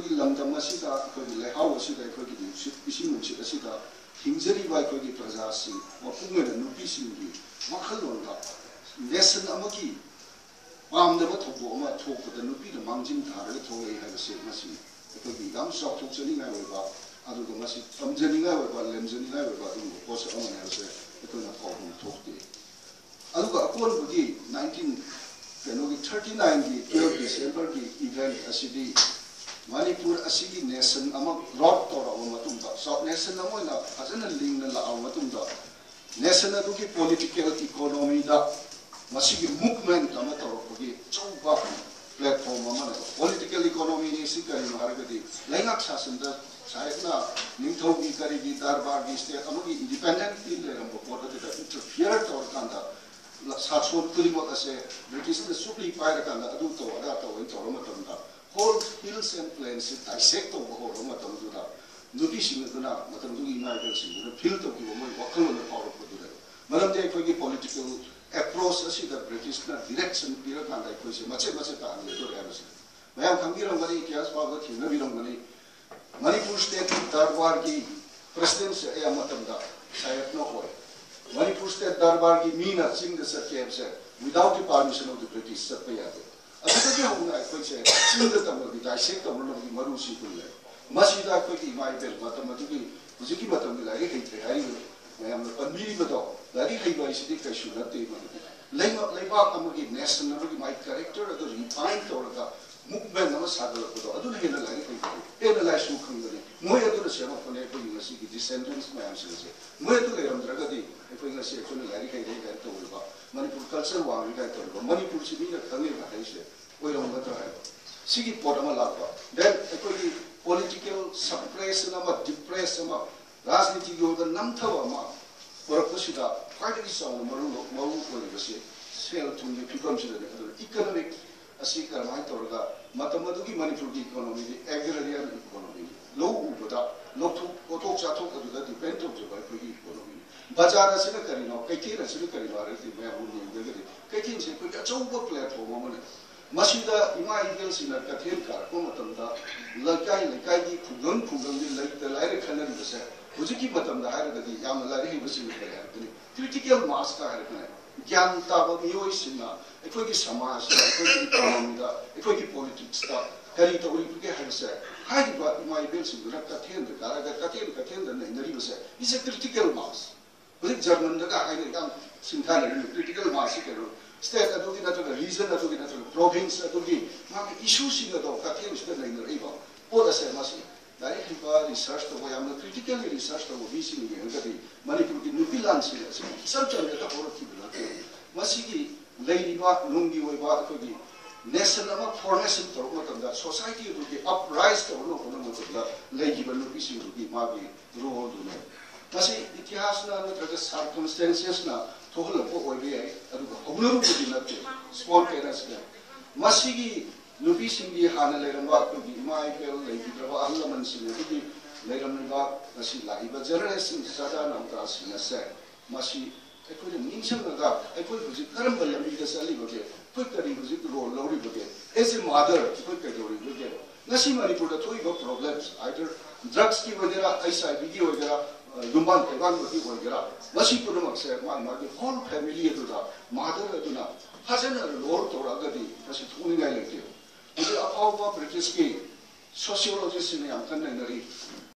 ꯑꯩꯈꯣꯏꯒꯤ ꯂꯝꯗꯝ ꯑꯁꯤꯗ ꯑꯩꯈꯣꯏꯒꯤ ꯂꯩꯍꯥꯎ ꯑꯁꯤꯗ ꯑꯩꯈꯣꯏꯒꯤ ꯅꯨꯡꯁꯤꯠ ꯏꯁꯤꯡ ꯅꯨꯡꯁꯤꯠ ꯑꯁꯤꯗ ꯍꯤꯡꯖꯔꯤꯕ ꯑꯩꯈꯣꯏꯒꯤ ꯄ꯭ꯔꯖꯥꯁꯤꯡ ꯃꯄꯨꯡ ꯑꯣꯏꯅ ꯅꯨꯄꯤꯁꯤꯡꯒꯤ ꯋꯥꯈꯜꯂꯣꯟꯗ ꯅꯦꯁꯟ ꯑꯃꯒꯤ ꯄꯥꯝꯗꯕ ꯊꯧꯗꯣꯛ ꯑꯃ ꯊꯣꯛꯄꯗ ꯅꯨꯄꯤꯅ ꯃꯥꯡꯖꯤꯟ ꯊꯥꯔꯒ ꯊꯣꯛꯂꯛꯏ ꯍꯥꯏꯕꯁꯤ ꯃꯁꯤ ꯑꯩꯈꯣꯏꯒꯤ ꯌꯥꯝ ꯆꯥꯎꯊꯣꯛꯆꯅꯤꯡꯉꯥꯏ ꯑꯣꯏꯕ ꯑꯗꯨꯒ ꯃꯁꯤ ꯇꯝꯖꯅꯤꯡꯉꯥꯏ ꯑꯣꯏꯕ ꯂꯦꯝꯖꯅꯤꯡꯉꯥꯏ ꯑꯣꯏꯕ ꯑꯗꯨꯒꯨꯝꯕ ꯄꯣꯠꯁꯛ ꯑꯃꯅꯤ ꯍꯥꯏꯕꯁꯦ ꯑꯩꯈꯣꯏꯅ ꯄꯥꯎꯈꯨꯝ ꯊꯣꯛꯇꯦ ꯑꯗꯨꯒ ꯑꯀꯣꯟꯕꯒꯤ ꯅꯥꯏꯟꯇꯤꯟ ꯀꯩꯅꯣꯒꯤ ꯊꯥꯔꯇꯤ ꯅꯥꯏꯟꯒꯤ ꯇꯨꯌꯦꯜꯞ ꯗꯤꯁꯦꯝꯕꯔꯒꯤ ꯏꯚꯦꯟꯠ ꯑꯁꯤꯗꯤ ꯃꯅꯤꯄꯨꯔ ꯑꯁꯤꯒꯤ ꯅꯦꯁꯟ ꯑꯃ ꯒ꯭ꯔꯣꯠ ꯇꯧꯔꯛꯑꯕ ꯃꯇꯨꯡꯗ ꯁꯥꯎꯠ ꯅꯦꯁꯟ ꯑꯃ ꯑꯣꯏꯅ ꯐꯖꯅ ꯂꯤꯡꯅ ꯂꯥꯛꯑꯕ ꯃꯇꯨꯡꯗ ꯅꯦꯁꯟ ꯑꯗꯨꯒꯤ ꯄꯣꯂꯤꯇꯤꯀꯦꯜ ꯏꯀꯣꯅꯣꯃꯤꯗ ꯃꯁꯤꯒꯤ ꯃꯨꯞꯃꯦꯟ ꯑꯃ ꯇꯧꯔꯛꯄꯒꯤ ꯑꯆꯧꯕ ꯄ꯭ꯂꯦꯠꯐꯣꯝ ꯑꯃꯅꯦ ꯄꯣꯂꯤꯇꯤꯀꯦꯜ ꯏꯀꯣꯅꯣꯃꯤꯅꯤ ꯁꯤ ꯀꯔꯤꯅꯣ ꯍꯥꯏꯔꯒꯗꯤ ꯂꯩꯉꯥꯛ ꯁꯥꯁꯟꯗ ꯁꯥꯍꯦꯕꯅ ꯅꯤꯡꯊꯧꯒꯤ ꯀꯔꯤꯒꯤ ꯗꯔꯕꯥꯔꯒꯤ ꯏꯁꯇꯦꯠ ꯑꯃꯒꯤ ꯏꯟꯗꯤꯄꯦꯟꯗꯦꯟꯠꯂꯤ ꯂꯩꯔꯝꯕ ꯄꯣꯠ ꯑꯗꯨꯗ ꯏꯟꯇꯔꯐꯤꯌꯔ ꯇꯧꯔꯀꯥꯟꯗ ꯁꯥꯁꯣꯟ ꯈꯨꯗꯤꯡꯃꯛ ꯑꯁꯦ ꯕ꯭ꯔꯤꯇꯤꯁꯅ ꯁꯨꯛꯂꯤ ꯄꯥꯏꯔꯀꯥꯟꯗ ꯑꯗꯨ ꯇꯧ ꯑꯗꯥ ꯇꯧ ꯇꯧꯔ ꯃꯇꯝꯗ whole hills and plains dissect over whole of matam du da nupi sing du na matam du field of the woman wakhal on power of du da matam de khoi political approach asi da british na direction pira kan dai khoi se mache mache ta ne do ya se मैं गंभीर हमारे इतिहास पावर खेलना भी रंगने मणिपुर स्टेट दरबार की प्रेसिडेंस या मतम दा शायद न हो मणिपुर स्टेट दरबार की मीना सिंह सत्य without the permission of the British सत्य याद है ꯑꯗꯨꯗꯒꯤ ꯍꯧꯅ ꯑꯩꯈꯣꯏꯁꯦ ꯆꯤꯡꯗ ꯇꯝꯕꯒꯤ ꯗꯥꯏꯁꯦꯛ ꯇꯧꯅꯕꯒꯤ ꯃꯔꯨꯁꯤ ꯄꯨꯜꯂꯦ ꯃꯁꯤꯗ ꯑꯩꯈꯣꯏꯒꯤ ꯏꯃꯥ ꯏꯕꯦꯜ ꯃꯇꯝ ꯑꯗꯨꯒꯤ ꯍꯧꯖꯤꯛꯀꯤ ꯃꯇꯝꯗ ꯂꯥꯏꯔꯤꯛ ꯍꯩꯇ꯭ꯔꯦ ꯍꯥꯏꯔꯤꯕ ꯃꯌꯥꯝꯅ ꯄꯟꯕꯤꯔꯤꯕꯗꯣ ꯂꯥꯏꯔꯤꯛ ꯍꯩꯕ ꯍꯥꯏꯁꯤꯗꯤ ꯀꯩꯁꯨ ꯅꯠꯇꯦ ꯃꯗꯨꯗꯤ ꯂꯩꯉꯥꯛ ꯂꯩꯕꯥꯛ ꯑꯃꯒꯤ ꯅꯦꯁꯟ ꯑꯃꯒꯤ ꯃꯥꯒꯤ ꯀꯦꯔꯦꯛꯇꯔ ꯑꯗꯨ ꯔꯤꯐꯥꯏꯟ ꯇꯧꯔꯒ ꯃꯨꯚꯃꯦꯟ ꯑꯃ ꯁꯥꯒꯠꯂꯛꯄꯗꯣ ꯑꯗꯨꯅ ꯍꯦꯟꯅ ꯂꯥꯏꯔꯤꯛ ꯍꯩꯕꯅꯤ ꯍꯦꯟꯅ ꯂꯥꯏꯁꯨ ꯈꯪꯕꯅꯤ ꯃꯣꯏ ꯑꯗꯨꯅ ꯁꯦꯝꯃꯛꯄꯅꯦ ꯑꯩꯈꯣꯏꯒꯤ ꯉꯁꯤꯒꯤ ꯗꯤꯁꯦꯟꯗꯦꯟꯁ ꯃꯌꯥꯝꯁꯤꯡꯁꯦ ꯃꯣꯏ ꯑꯗꯨ ꯂꯩꯔꯝꯗ꯭ꯔꯒꯗꯤ ꯑꯩꯈꯣꯏ ꯉꯁꯤ ꯑꯩꯈꯣꯏꯅ ꯂꯥꯏꯔꯤꯛ ꯍꯩꯔꯦ ꯀꯥꯏꯅ ꯇꯧꯔꯤꯕ 국가 전왕이가 돌고 머니푸르 시민의 당일 가해시 오이런 것들 알고 시기 보람을 낳고 then 에코기 political suppression 아마 depression 아마 राजनीति योगदा नम्थवमा बरकसिदा पार्टीसँग मरु मरु कोलेपछि सेल थुङ्गे फिकमसिदले अदर इकोनोमिक असि करमाइ तोरगा मतम अदुगी मणिपुरगी इकोनोमी दि एग्रेरियन इकोनोमी लो उबदा नोथु ओथोक चाथोक अदुगा डिपेंड हो जो भाई कोई इकोनोमी बाजार असिन करिनो कैके रसिन करिनो अरे ति मैं हूं chen kwen achawwa platform wama ne Mashida ima ikel si na kathir kar kwa matamda Lakai lakai di kugan kugan di lakai te laire khanan basa Huzi ki matamda hai rakadi yam la rehi basi mitra hai rakadi Critical mass ka hai rakadi Gyan ta wa miyo isi na Ikwa ki samaj da, ikwa ki ekonomi da, ikwa ki politics da Kari ta uri pake hai basa Hai di ba ima ikel si na kathir da kar Agar kathir da kathir da nahi nari basa Isi critical mass Huzi jarman da ka hai rakadi Sintana critical mass ka rakadi region adugi natural province adugi magi issue sing ado kathen sida nei nei ba o da se masi dari hiba research to yam na critically research bi sing ni ga di manipur ki nupi lan si si sab chan ga ta hor ki bila masi ki lei ni ba lungi oi ba ko di nation ama formation to ko tam da society adugi uprise to no ko no ko sport kena sila masigi nupi singi hana leran wa tu gi mai pel le gi trawa ahla man singi tu gi leran wa nasi lagi ba generation sada nam ta singa se masi ekoi ning sang ga ekoi buji karam ba lam da sali ba ge koi kari buji ro lo ri ba ge as a mother koi ka do ri ba ge nasi mari pura thoi ba problems either drugs ki wagera aisa bigi wagera lumban tegan ma hi hoi gira masi puna ma se ma ma ki whole family edu da mother edu na hazena lor to ra gadi masi thuni ngai le tiyo ude apau pa british ki sociologist ni angkan nai nari